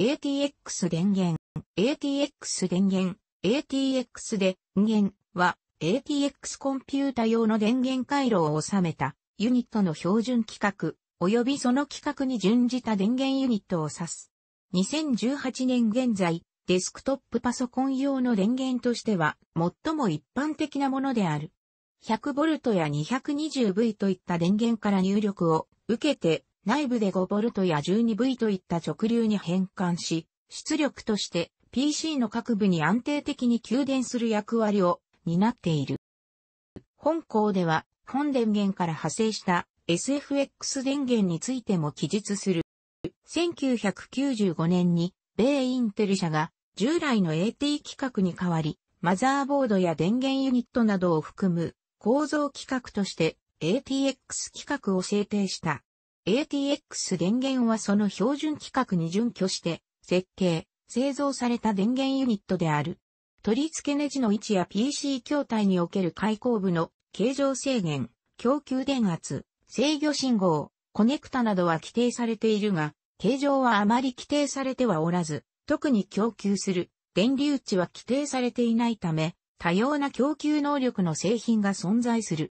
ATX 電源、ATX 電源、ATX 電源は ATX コンピュータ用の電源回路を収めたユニットの標準規格及びその規格に準じた電源ユニットを指す。2018年現在、デスクトップパソコン用の電源としては最も一般的なものである。100V や 220V といった電源から入力を受けて内部で 5V や 12V といった直流に変換し、出力として PC の各部に安定的に給電する役割を担っている。本校では本電源から派生した SFX 電源についても記述する。1995年に米インテル社が従来の AT 規格に代わり、マザーボードや電源ユニットなどを含む構造規格として ATX 規格を制定した。ATX 電源はその標準規格に準拠して設計、製造された電源ユニットである。取り付けネジの位置や PC 筐体における開口部の形状制限、供給電圧、制御信号、コネクタなどは規定されているが、形状はあまり規定されてはおらず、特に供給する電流値は規定されていないため、多様な供給能力の製品が存在する。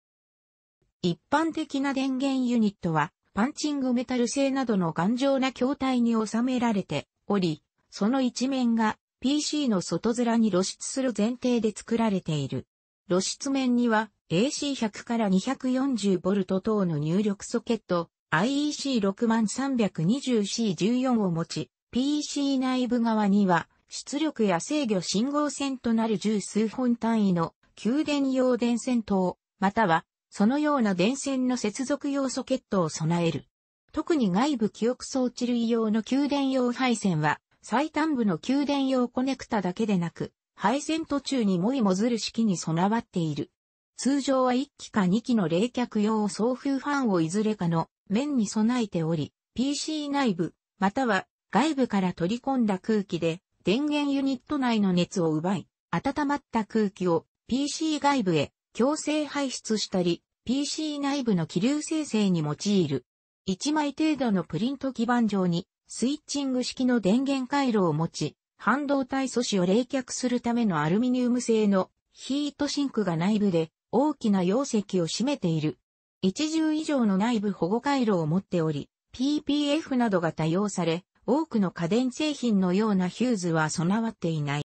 一般的な電源ユニットは、パンチングメタル製などの頑丈な筐体に収められており、その一面が PC の外面に露出する前提で作られている。露出面には AC100 から 240V 等の入力ソケット IEC6320C14 を持ち、PC 内部側には出力や制御信号線となる十数本単位の給電用電線等、またはそのような電線の接続用ソケットを備える。特に外部記憶装置類用の給電用配線は、最端部の給電用コネクタだけでなく、配線途中にもいもずる式に備わっている。通常は1機か2機の冷却用送風ファンをいずれかの面に備えており、PC 内部、または外部から取り込んだ空気で電源ユニット内の熱を奪い、温まった空気を PC 外部へ強制排出したり、PC 内部の気流生成に用いる。1枚程度のプリント基板上にスイッチング式の電源回路を持ち、半導体素子を冷却するためのアルミニウム製のヒートシンクが内部で大きな容積を占めている。一重以上の内部保護回路を持っており、PPF などが多用され、多くの家電製品のようなヒューズは備わっていない。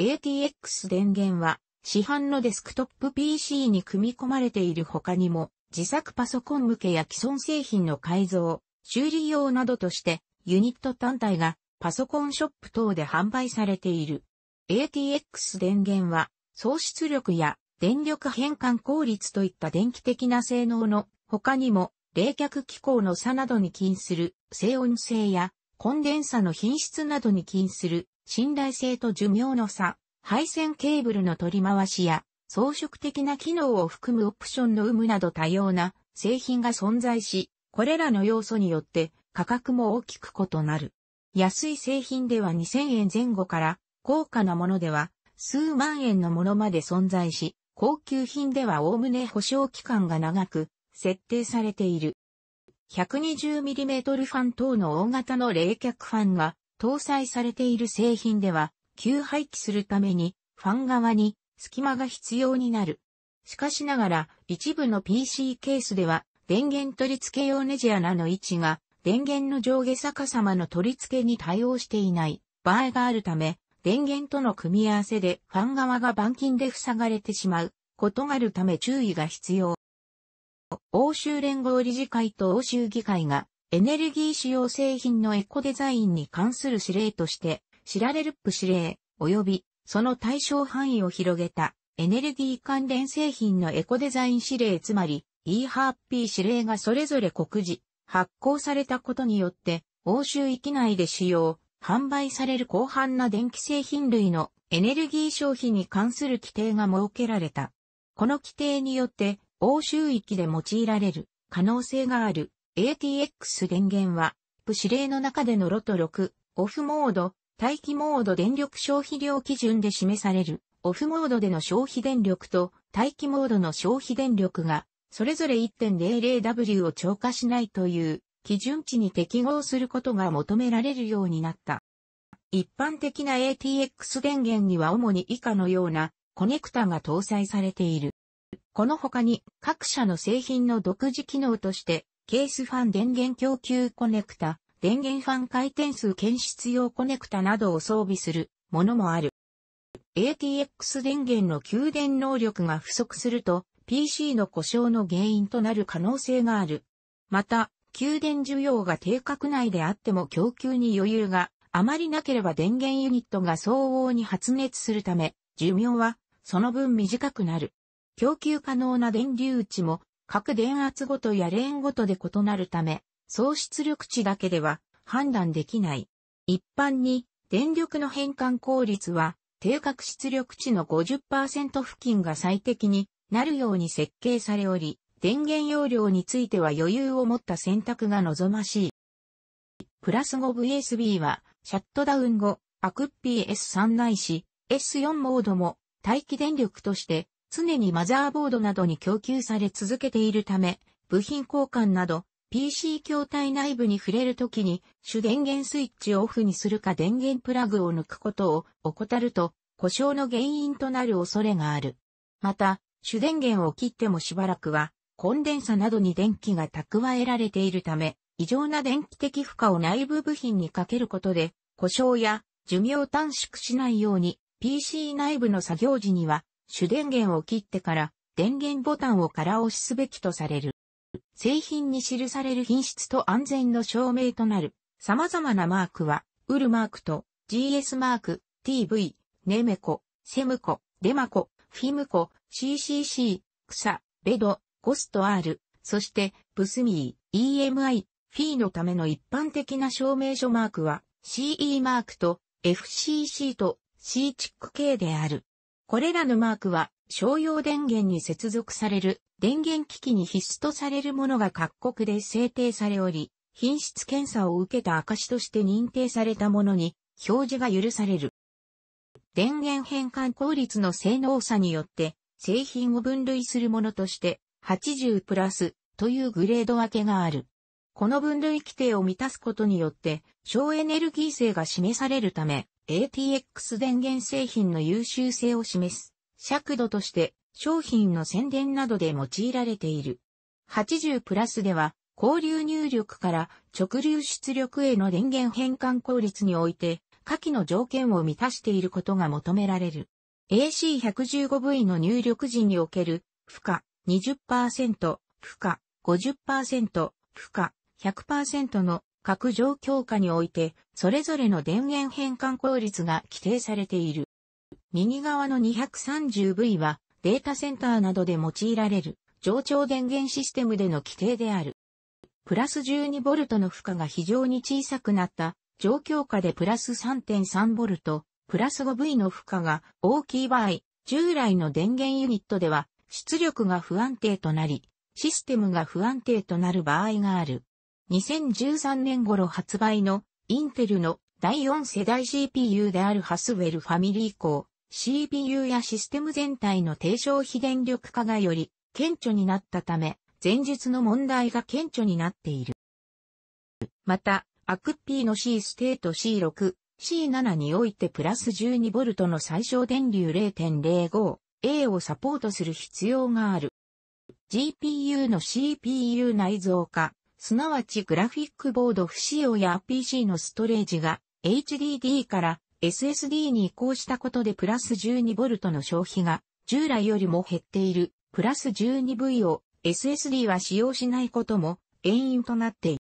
ATX 電源は市販のデスクトップ PC に組み込まれている他にも自作パソコン向けや既存製品の改造、修理用などとしてユニット単体がパソコンショップ等で販売されている。ATX 電源は総出力や電力変換効率といった電気的な性能の他にも冷却機構の差などに起因する静音性やコンデンサの品質などに起因する信頼性と寿命の差、配線ケーブルの取り回しや装飾的な機能を含むオプションの有無など多様な製品が存在し、これらの要素によって価格も大きく異なる。安い製品では2000円前後から高価なものでは数万円のものまで存在し、高級品ではおおむね保証期間が長く設定されている。120mm ファン等の大型の冷却ファンが搭載されている製品では、急排気するためにファン側に隙間が必要になる。しかしながら、一部の PC ケースでは、電源取り付け用ネジ穴の位置が、電源の上下逆さまの取り付けに対応していない場合があるため、電源との組み合わせでファン側が板金で塞がれてしまうことがあるため注意が必要。欧州連合理事会と欧州議会がエネルギー使用製品のエコデザインに関する指令として知られるプ指令及びその対象範囲を広げたエネルギー関連製品のエコデザイン指令つまり EHP 指令がそれぞれ告示、発行されたことによって欧州域内で使用、販売される広範な電気製品類のエネルギー消費に関する規定が設けられた。この規定によって欧州域で用いられる可能性がある ATX 電源は、プ指令の中でのロト6、オフモード、待機モード電力消費量基準で示される、オフモードでの消費電力と待機モードの消費電力が、それぞれ 1.00W を超過しないという基準値に適合することが求められるようになった。一般的な ATX 電源には主に以下のようなコネクタが搭載されている。この他に各社の製品の独自機能としてケースファン電源供給コネクタ、電源ファン回転数検出用コネクタなどを装備するものもある。ATX 電源の給電能力が不足すると PC の故障の原因となる可能性がある。また、給電需要が低角内であっても供給に余裕があまりなければ電源ユニットが相応に発熱するため、寿命はその分短くなる。供給可能な電流値も各電圧ごとやレーンごとで異なるため、総出力値だけでは判断できない。一般に電力の変換効率は低角出力値の50%付近が最適になるように設計されおり、電源容量については余裕を持った選択が望ましい。プラス 5VSB は、シャットダウン後、アクッピー S3 ないし、S4 モードも待機電力として常にマザーボードなどに供給され続けているため、部品交換など PC 筐体内部に触れるときに主電源スイッチをオフにするか電源プラグを抜くことを怠ると故障の原因となる恐れがある。また、主電源を切ってもしばらくはコンデンサなどに電気が蓄えられているため、異常な電気的負荷を内部部品にかけることで故障や寿命短縮しないように PC 内部の作業時には主電源を切ってから電源ボタンを空押しすべきとされる。製品に記される品質と安全の証明となる様々なマークは、ウルマークと GS マーク、TV、ネメコ、セムコ、デマコ、フィムコ、CCC、草、ベド、コスト R、そしてブスミー、EMI、フィーのための一般的な証明書マークは CE マークと FCC と C チック K である。これらのマークは商用電源に接続される電源機器に必須とされるものが各国で制定されおり、品質検査を受けた証として認定されたものに表示が許される。電源変換効率の性能差によって製品を分類するものとして80プラスというグレード分けがある。この分類規定を満たすことによって省エネルギー性が示されるため ATX 電源製品の優秀性を示す尺度として商品の宣伝などで用いられている。80プラスでは、交流入力から直流出力への電源変換効率において、下記の条件を満たしていることが求められる。AC115V の入力時における負荷20%、負荷50%、負荷100%の各状況下において、それぞれの電源変換効率が規定されている。右側の 230V はデータセンターなどで用いられる上長電源システムでの規定である。プラス 12V の負荷が非常に小さくなった状況下でプラス 3.3V、プラス 5V の負荷が大きい場合、従来の電源ユニットでは出力が不安定となり、システムが不安定となる場合がある。2013年頃発売のインテルの第4世代 CPU であるハスウェルファミリー以 CPU やシステム全体の低消費電力化がより顕著になったため、前述の問題が顕著になっている。また、 ACPI の C ステート C6、C7 においてプラス 12V の最小電流 0.05A をサポートする必要がある。GPU の CPU 内蔵化、すなわちグラフィックボード不使用や PC のストレージが HDD から SSD に移行したことでプラス 12V の消費が従来よりも減っているプラス 12V を SSD は使用しないことも原因となっている。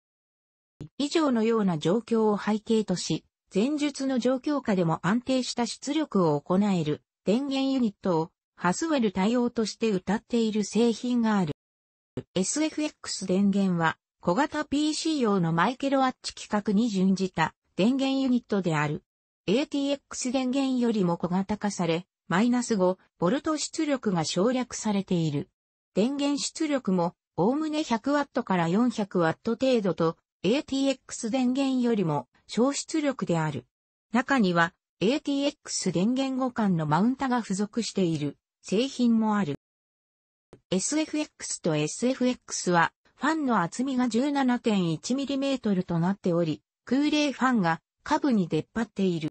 以上のような状況を背景とし、前述の状況下でも安定した出力を行える電源ユニットをハスウェル対応として歌っている製品がある。SFX 電源は小型 PC 用のマイケロワッチ規格に準じた電源ユニットである。ATX 電源よりも小型化され、マイナス5ボルト出力が省略されている。電源出力も、おおむね 100W から 400W 程度と、ATX 電源よりも小出力である。中には、ATX 電源互換のマウンタが付属している製品もある。SFX と SFX はファンの厚みが 17.1mm となっており、空冷ファンが下部に出っ張っている。